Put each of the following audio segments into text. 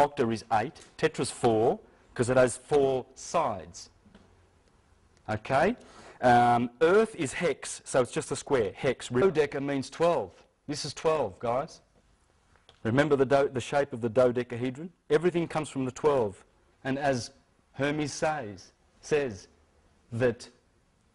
Octa is 8. Tetra is 4 because it has four sides. Okay? Um, Earth is hex, so it's just a square. Hex. Dodeca means 12. This is 12, guys. Remember the, the shape of the dodecahedron? Everything comes from the 12. And as Hermes says, says that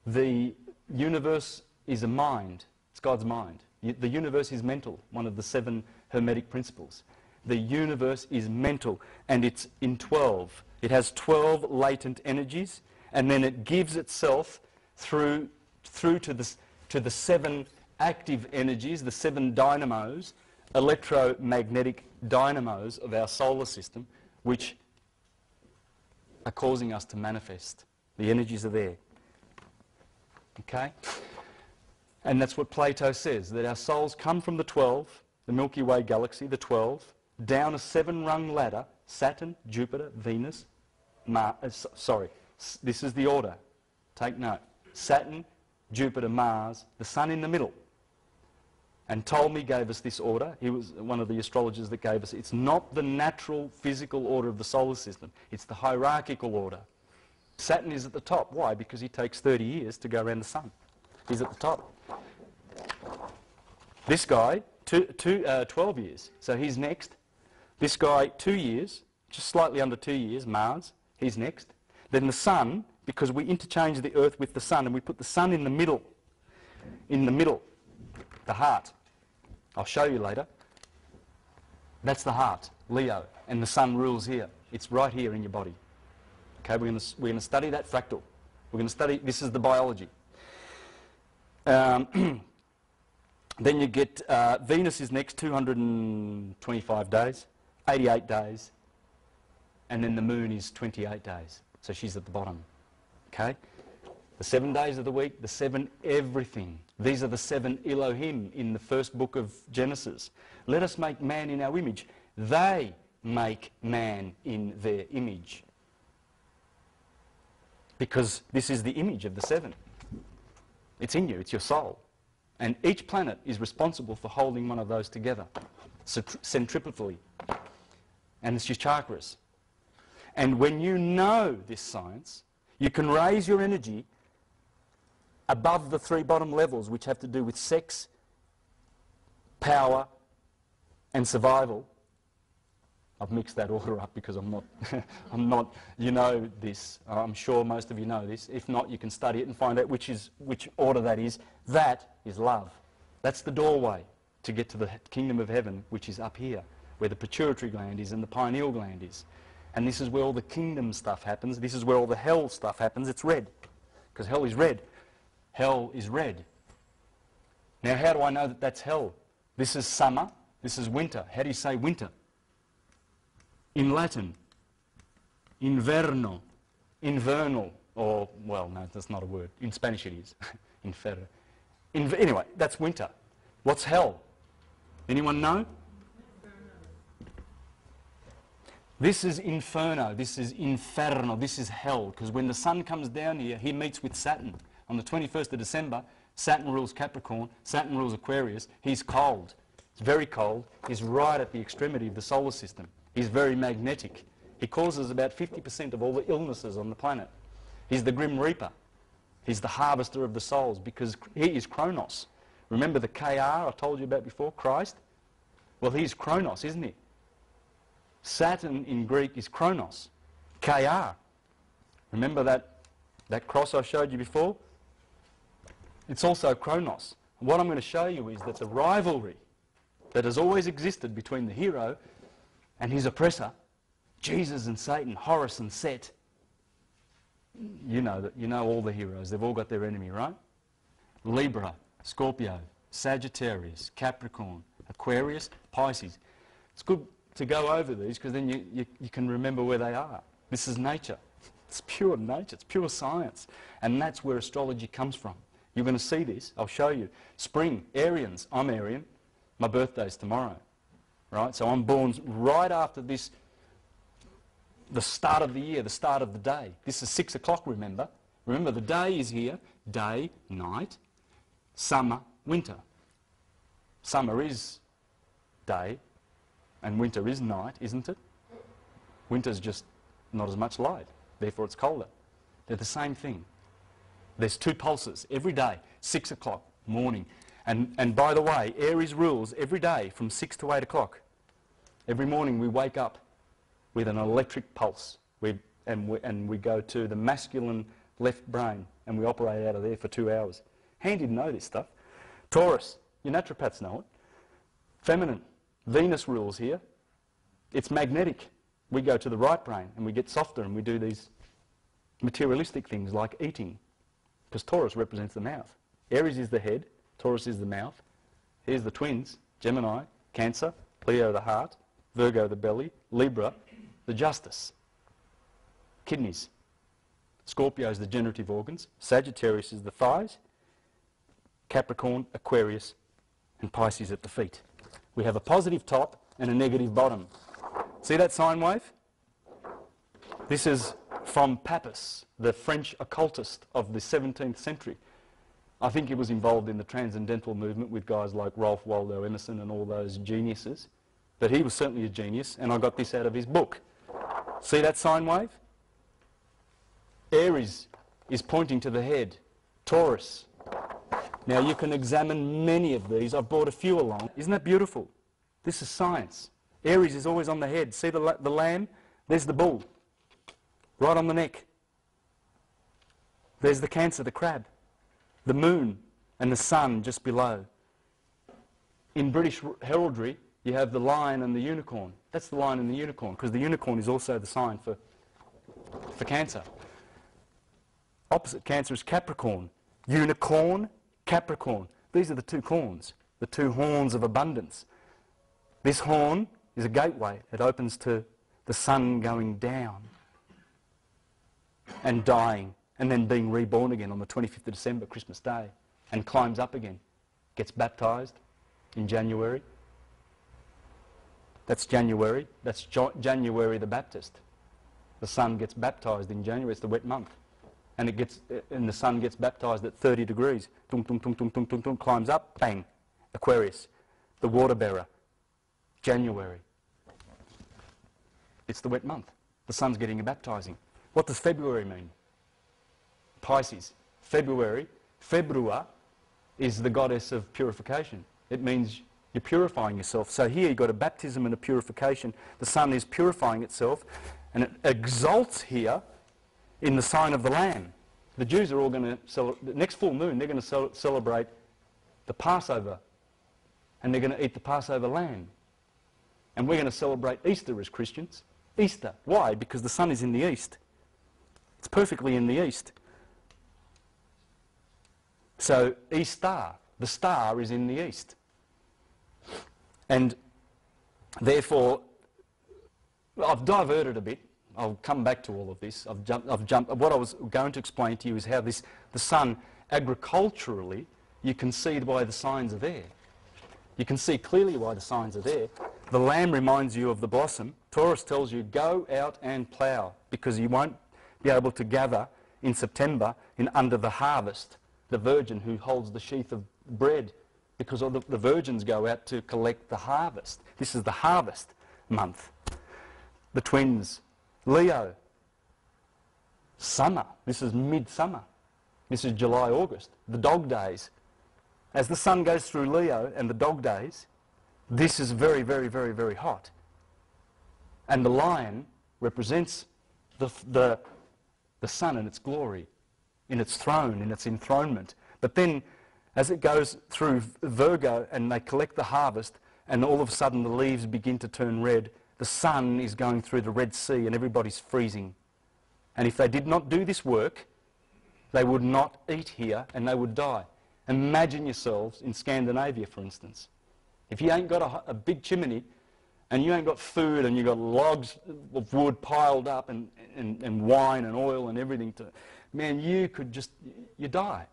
the universe is a mind. It's God's mind. The universe is mental, one of the seven Hermetic principles. The universe is mental, and it's in 12. It has 12 latent energies, and then it gives itself through, through to, the, to the seven active energies, the seven dynamos, electromagnetic dynamos of our solar system, which are causing us to manifest. The energies are there. Okay? And that's what Plato says, that our souls come from the 12, the Milky Way galaxy, the 12, down a seven-rung ladder, Saturn, Jupiter, Venus, Mars, uh, sorry, this is the order. Take note. Saturn, Jupiter, Mars, the Sun in the middle. And Ptolemy gave us this order. He was one of the astrologers that gave us. It's not the natural physical order of the solar system. It's the hierarchical order. Saturn is at the top. Why? Because he takes 30 years to go around the sun. He's at the top. This guy, two, two, uh, 12 years. So he's next. This guy, two years, just slightly under two years, Mars. He's next. Then the sun, because we interchange the earth with the sun and we put the sun in the middle. In the middle. The heart. I'll show you later. That's the heart, Leo. And the sun rules here. It's right here in your body. Okay, we're going to, we're to study that fractal. We're going to study, this is the biology. Um, then you get, uh, Venus is next, 225 days, 88 days, and then the moon is 28 days. So she's at the bottom. Okay? The seven days of the week, the seven everything. These are the seven Elohim in the first book of Genesis. Let us make man in our image. They make man in their image. Because this is the image of the seven. It's in you, it's your soul. And each planet is responsible for holding one of those together, centripetally. And it's your chakras. And when you know this science, you can raise your energy above the three bottom levels, which have to do with sex, power, and survival. I've mixed that order up because I'm not, I'm not, you know this. I'm sure most of you know this. If not, you can study it and find out which, is, which order that is. That is love. That's the doorway to get to the kingdom of heaven, which is up here, where the pituitary gland is and the pineal gland is. And this is where all the kingdom stuff happens. This is where all the hell stuff happens. It's red, because hell is red. Hell is red. Now, how do I know that that's hell? This is summer. This is winter. How do you say winter? In Latin, inverno, invernal, or, well, no, that's not a word. In Spanish it is. Inferno. Inv- anyway, that's winter. What's hell? Anyone know? This is inferno, this is inferno, this is hell, because when the sun comes down here, he meets with Saturn. On the 21st of December, Saturn rules Capricorn, Saturn rules Aquarius. He's cold. It's very cold. He's right at the extremity of the solar system. He's very magnetic. He causes about 50% of all the illnesses on the planet. He's the Grim Reaper. He's the harvester of the souls because he is Kronos. Remember the KR I told you about before, Christ? Well, he's Kronos, isn't he? Saturn in Greek is Kronos. KR. Remember that, that cross I showed you before? It's also Kronos. What I'm going to show you is that the rivalry that has always existed between the hero and his oppressor, Jesus and Satan, Horus and Set, you know that you know all the heroes. They've all got their enemy, right? Libra, Scorpio, Sagittarius, Capricorn, Aquarius, Pisces. It's good to go over these because then you, you, you can remember where they are. This is nature. It's pure nature. It's pure science. And that's where astrology comes from. You're going to see this. I'll show you. Spring, Arians. I'm Arian. My birthday's tomorrow. Right? So I'm born right after this the start of the year, the start of the day. This is six o'clock, remember? Remember, the day is here, day, night, summer, winter. Summer is day, and winter is night, isn't it? Winter's just not as much light, therefore it's colder. They're the same thing. There's two pulses every day, 6 o'clock, morning. And, and by the way, Aries rules every day from 6 to 8 o'clock. Every morning we wake up with an electric pulse we, and, we, and we go to the masculine left brain and we operate out of there for two hours. Handy to know this stuff. Taurus, your naturopaths know it. Feminine, Venus rules here. It's magnetic. We go to the right brain and we get softer and we do these materialistic things like eating because Taurus represents the mouth. Aries is the head, Taurus is the mouth. Here's the twins, Gemini, Cancer, Leo the heart, Virgo the belly, Libra the justice, kidneys. Scorpio is the generative organs, Sagittarius is the thighs, Capricorn, Aquarius, and Pisces at the feet. We have a positive top and a negative bottom. See that sine wave? This is from Papus, the French occultist of the 17th century. I think he was involved in the transcendental movement with guys like Ralph Waldo Emerson and all those geniuses. But he was certainly a genius, and I got this out of his book. See that sine wave? Aries is pointing to the head. Taurus. Now you can examine many of these. I've brought a few along. Isn't that beautiful? This is science. Aries is always on the head. See the, the lamb? There's the bull. Right on the neck. There's the cancer, the crab. The moon and the sun just below. In British heraldry, you have the lion and the unicorn. That's the lion and the unicorn, because the unicorn is also the sign for, for cancer. Opposite cancer is Capricorn. Unicorn, Capricorn. These are the two corns, the two horns of abundance. This horn is a gateway. It opens to the sun going down and dying and then being reborn again on the 25th of December, Christmas Day, and climbs up again. Gets baptized in January. That's January. That's January the Baptist. The sun gets baptized in January. It's the wet month. And, it gets, uh, and the sun gets baptized at 30 degrees. Tung, tung, tung, tung, tung, tung, tung, climbs up, bang. Aquarius. The water bearer. January. It's the wet month. The sun's getting a baptizing. What does February mean? Pisces. February. Februa is the goddess of purification. It means you're purifying yourself. So here you've got a baptism and a purification. The sun is purifying itself and it exalts here in the sign of the Lamb. The Jews are all going to celebrate, the next full moon, they're going to celebrate the Passover and they're going to eat the Passover lamb. And we're going to celebrate Easter as Christians. Easter. Why? Because the sun is in the east. It's perfectly in the east. So, Easter, the star is in the east. And therefore, I've diverted a bit. I'll come back to all of this. I've jumped, I've jumped. What I was going to explain to you is how this, the sun, agriculturally, you can see why the signs are there. You can see clearly why the signs are there. The lamb reminds you of the blossom. Taurus tells you, go out and plough, because you won't be able to gather in September in under the harvest, the virgin who holds the sheath of bread, because the, the virgins go out to collect the harvest. This is the harvest month. The twins, Leo, summer. This is midsummer. This is July, August. The dog days, as the sun goes through Leo and the dog days, this is very, very, very, very hot. And the lion represents the, the, the sun in its glory, in its throne, in its enthronement. But then, as it goes through Virgo and they collect the harvest, and all of a sudden the leaves begin to turn red, the sun is going through the Red Sea and everybody's freezing. And if they did not do this work, they would not eat here and they would die. Imagine yourselves in Scandinavia, for instance. If you ain't got a, a, big chimney and you ain't got food and you've got logs of wood piled up and, and, and wine and oil and everything, to, man, you could just, you die.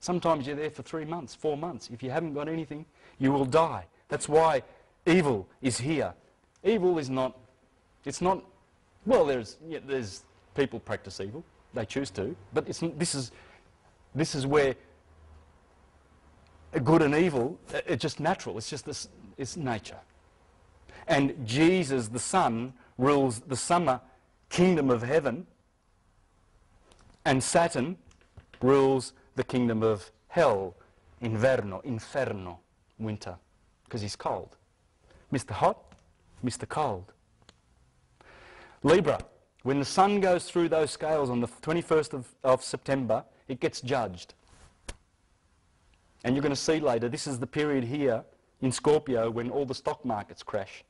Sometimes you're there for three months, four months. If you haven't got anything, you will die. That's why evil is here. Evil is not, it's not, well, there's, yeah, there's people practice evil. They choose to. But it's, this, is, this is where good and evil, uh, it's just natural. It's just this, it's nature. And Jesus, the Son, rules the summer kingdom of heaven, and Saturn rules the kingdom of hell, inverno, inferno, winter, because he's cold. Mr. Hot, Mr. Cold. Libra, when the sun goes through those scales on the 21st of, of September, it gets judged. And you're going to see later, this is the period here in Scorpio when all the stock markets crash.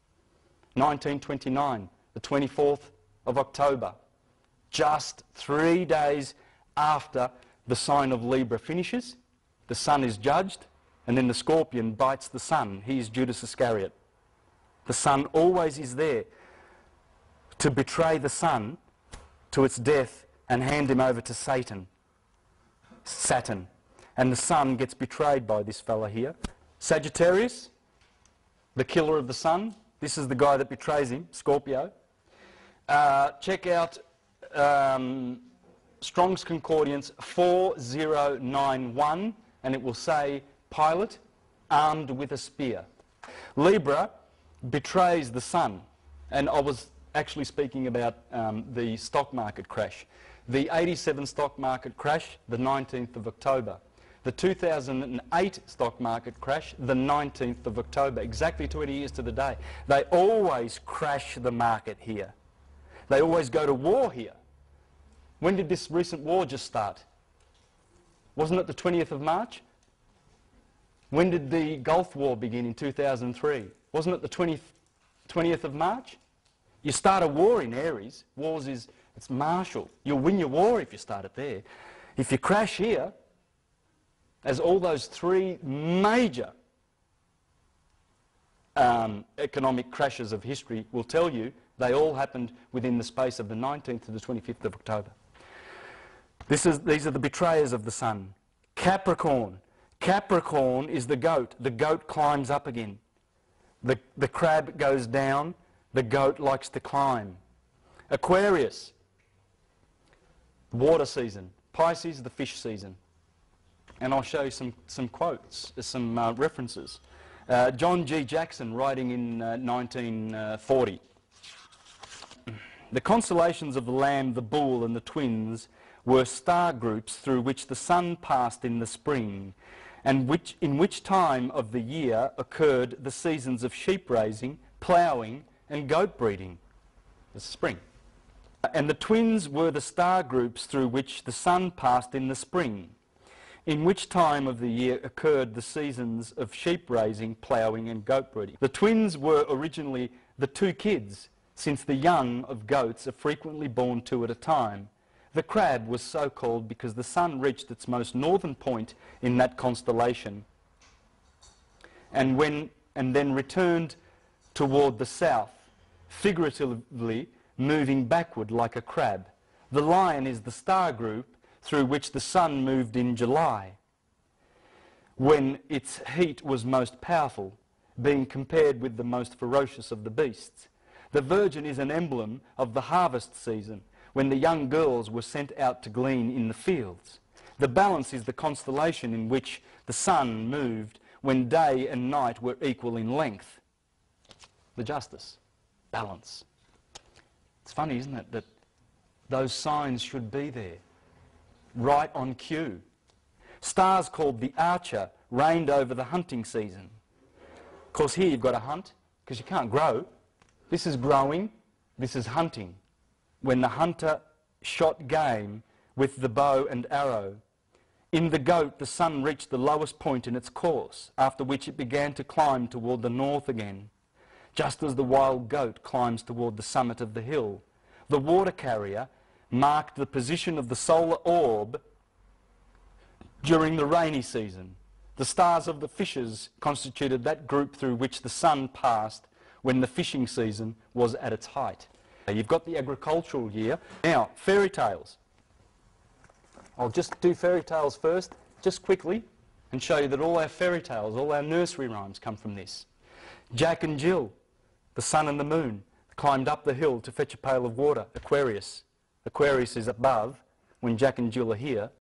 1929, the 24th of October, just three days after the sign of Libra finishes, the sun is judged, and then the scorpion bites the sun. He is Judas Iscariot. The sun always is there to betray the Son to its death and hand him over to Satan, Saturn. And the Son gets betrayed by this fella here. Sagittarius, the killer of the Sun. This is the guy that betrays him, Scorpio. Uh, check out um, Strong's Concordance 4091, and it will say Pilate armed with a spear. Libra betrays the Sun. And I was actually speaking about um, the stock market crash. The 87 stock market crash, the 19th of October. The 2008 stock market crash, the 19th of October, exactly 20 years to the day. They always crash the market here. They always go to war here. When did this recent war just start? Wasn't it the 20th of March? When did the Gulf War begin in 2003? Wasn't it the 20th, 20th of March? You start a war in Aries, wars is, it's martial. You'll win your war if you start it there. If you crash here, as all those three major um, economic crashes of history will tell you, they all happened within the space of the 19th to the 25th of October. This is, these are the betrayers of the sun. Capricorn. Capricorn is the goat. The goat climbs up again. The, the crab goes down. The goat likes to climb. Aquarius, water season. Pisces, the fish season. And I'll show you some, some quotes, some uh, references. Uh, John G. Jackson, writing in uh, 1940. The constellations of the Lamb, the Bull, and the Twins were star groups through which the sun passed in the spring, and which, in which time of the year occurred the seasons of sheep raising, ploughing, and goat breeding, the spring. And the twins were the star groups through which the sun passed in the spring, in which time of the year occurred the seasons of sheep raising, ploughing and goat breeding. The twins were originally the two kids, since the young of goats are frequently born two at a time. The crab was so called because the sun reached its most northern point in that constellation and, when, and then returned toward the south, figuratively moving backward like a crab. The lion is the star group through which the sun moved in July, when its heat was most powerful, being compared with the most ferocious of the beasts. The virgin is an emblem of the harvest season, when the young girls were sent out to glean in the fields. The balance is the constellation in which the sun moved when day and night were equal in length the justice, balance. It's funny, isn't it, that those signs should be there, right on cue. Stars called the archer reigned over the hunting season. Of course, here you've got to hunt, because you can't grow. This is growing, this is hunting. When the hunter shot game with the bow and arrow, in the goat the sun reached the lowest point in its course, after which it began to climb toward the north again just as the wild goat climbs toward the summit of the hill. The water carrier marked the position of the solar orb during the rainy season. The stars of the fishes constituted that group through which the sun passed when the fishing season was at its height. You've got the agricultural year. Now, fairy tales. I'll just do fairy tales first, just quickly, and show you that all our fairy tales, all our nursery rhymes come from this. Jack and Jill, the sun and the moon climbed up the hill to fetch a pail of water, Aquarius. Aquarius is above when Jack and Jill are here.